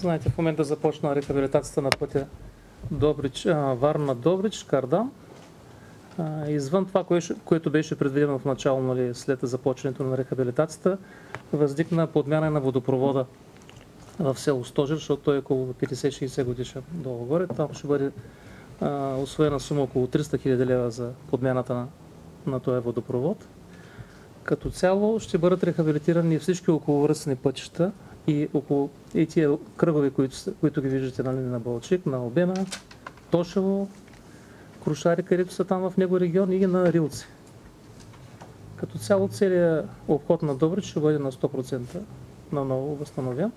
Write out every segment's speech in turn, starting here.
Знаете, в момента започна рехабилитацията на пътя Добрич, Варна Добрич, Кардам. Извън това, кое- което беше предвидено в начало, нали, след започването на рехабилитацията, възникна подмяна на водопровода в село Стожер, защото той е около 50-60 годишен долу-горе. Там ще бъде а, освоена сума около 300 000 лева за подмяната на, на този водопровод. Като цяло ще бъдат рехабилитирани всички околовръстни пътища и, около, и тия кръгове, които, които ги виждате нали, на Балчик, на Обена, Тошево, Крушари, където са там в него регион и на Рилци. Като цяло целият обход на Добрич ще бъде на 100% наново възстановен.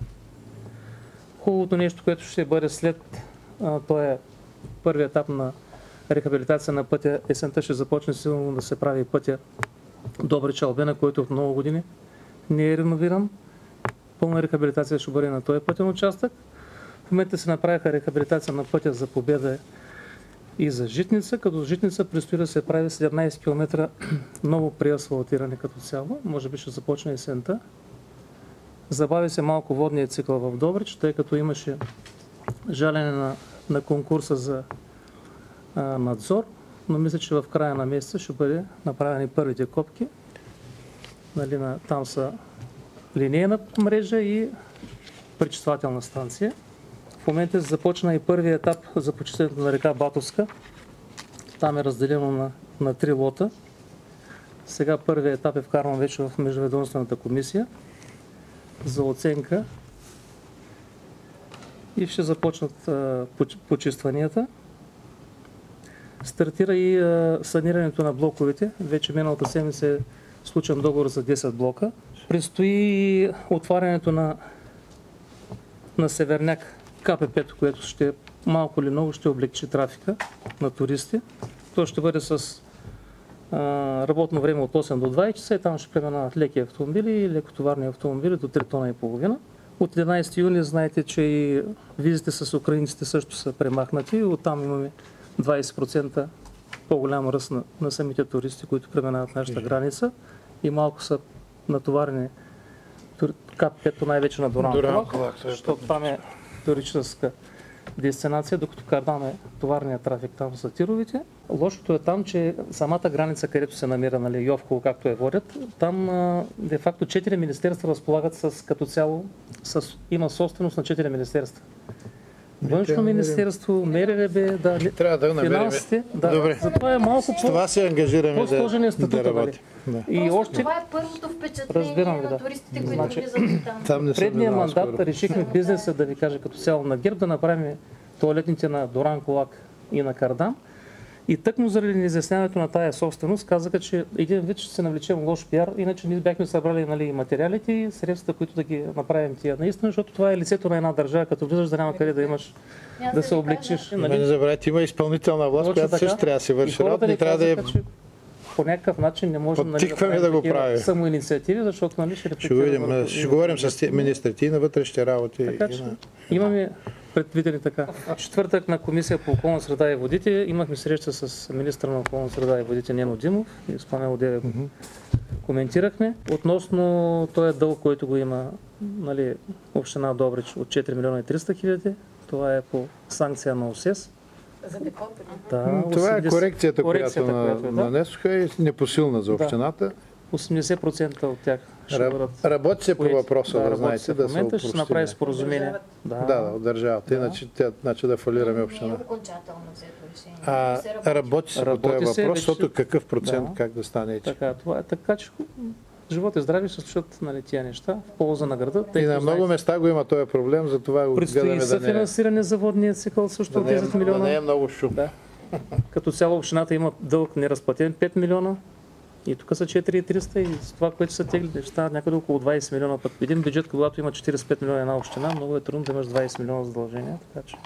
Хубавото нещо, което ще бъде след този първи етап на рехабилитация на пътя, есента ще започне силно да се прави пътя Добрич Албена, който от много години не е реновиран. Пълна рехабилитация ще бъде на този пътен участък. В момента се направиха рехабилитация на пътя за Победа и за Житница, като Житница предстои да се прави 17 км ново преасфалтиране като цяло. Може би ще започне есента. Забави се малко водният цикъл в Добрич, тъй като имаше жалене на, на конкурса за а, надзор, но мисля, че в края на месеца ще бъде направени първите копки. Нали, на, там са линейна мрежа и пречиствателна станция. В момента започна и първият етап за почистването на река Батовска. Там е разделено на, на три лота. Сега първият етап е вкаран вече в Междуведомствената комисия за оценка и ще започнат а, поч- почистванията. Стартира и а, санирането на блоковете. Вече миналата седмица е случен договор за 10 блока. Предстои отварянето на, на Северняк КПП, което ще малко или много ще облегчи трафика на туристи. То ще бъде с а, работно време от 8 до 20 часа и там ще преминават леки автомобили и лекотоварни автомобили до 3 тона и половина. От 11 юни знаете, че и визите с украинците също са премахнати. Оттам имаме 20% по-голям ръст на, на самите туристи, които преминават нашата граница и малко са натоварени тур- КПП-то най-вече на Доран е защото там е туристическа дестинация, докато Кардам е товарния трафик там са тировите. Лошото е там, че самата граница, където се намира нали, Йовково, както я водят, там де-факто 4 министерства разполагат с като цяло, с, има собственост на 4 министерства. Външно да министерство, МРРБ, да, Трябва да финансите, да. Добре. Затова е малко по... това се ангажираме по-сложен е да, статута, да нали? работим. Да. И Просто още това е първото впечатление Разбирам на да. туристите, които Значи- влизат там. Там не предния мандат скоро. решихме бизнеса, да ви кажа като цяло на ГЕРБ, да направим туалетните на Доран Колак и на Кардам. И тъкмо заради неизясняването на тая собственост, казаха, че един вид ще се навлечем лош пиар, иначе ние бяхме събрали нали, материалите и средствата, които да ги направим тия наистина, защото това е лицето на една държава, като влизаш да няма къде да имаш, да се облегчиш. Но не Нали? забравяйте, има изпълнителна власт, Точно която така. също трябва да И върши работа. Не трябва да е... по някакъв начин не можем нали, Подтикваме да го прави. самоинициативи, защото нали, ще Ще, видим. върху- ще говорим с ти- министрите и на вътрешните работи. Така и че на- имаме предвидени така. В четвъртък на Комисия по околна среда и водите имахме среща с министра на околна среда и водите Нено Димов и с Панел Деве го коментирахме. Относно този дълг, който го има нали, община Добрич от 4 милиона и 300 хиляди, това е по санкция на ОСЕС. За депото. Да, Това е 80 корекцията, корекцията, която която е, на- да. нанесоха и непосилна за Да. Общината. 80% от тях ще Раб- бъдат Работи се по въпроса, да, работи знаете, се да в се момента, ще се направи споразумение. Да, Да, да, от държавата. Да. Иначе, тя, значи да фалираме Не е община. окончателно взето решение. А, Се работи. работи се по този се, въпрос, вече- защото какъв процент, Да. как да стане. че- Така, това е така, че живот и здраве ще случат нали, тия неща в полза на града. тъй И на много знаете, места го има този проблем, затова го Предстои гледаме да не, съфинансиране за водния цикъл също да, от не, е- 10 да милиона. не е много шум. Да. Като цяло общината има дълг неразплатен 5 милиона. И тук са 4300 и с това, което са тегли, ще стават някъде около 20 милиона. Пък един бюджет, когато има 45 милиона една община, много е трудно да имаш 20 милиона задължения. Така че